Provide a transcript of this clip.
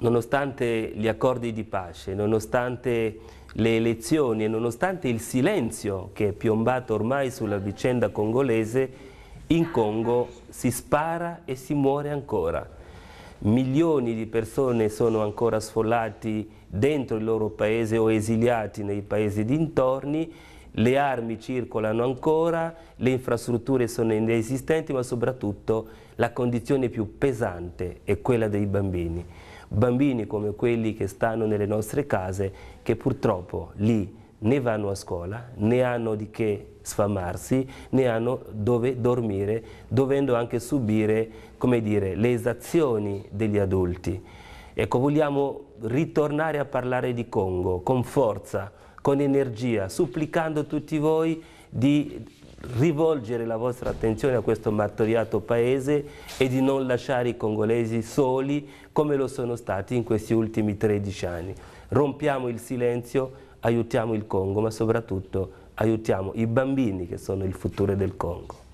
nonostante gli accordi di pace, nonostante le elezioni e nonostante il silenzio che è piombato ormai sulla vicenda congolese, in Congo si spara e si muore ancora. Milioni di persone sono ancora sfollati dentro il loro paese o esiliati nei paesi dintorni, le armi circolano ancora, le infrastrutture sono inesistenti, ma soprattutto la condizione più pesante è quella dei bambini bambini come quelli che stanno nelle nostre case che purtroppo lì né vanno a scuola, né hanno di che sfamarsi, né hanno dove dormire, dovendo anche subire dire, le esazioni degli adulti. Ecco, vogliamo ritornare a parlare di Congo con forza, con energia, supplicando tutti voi di rivolgere la vostra attenzione a questo martoriato paese e di non lasciare i congolesi soli come lo sono stati in questi ultimi 13 anni. Rompiamo il silenzio, aiutiamo il Congo, ma soprattutto aiutiamo i bambini che sono il futuro del Congo.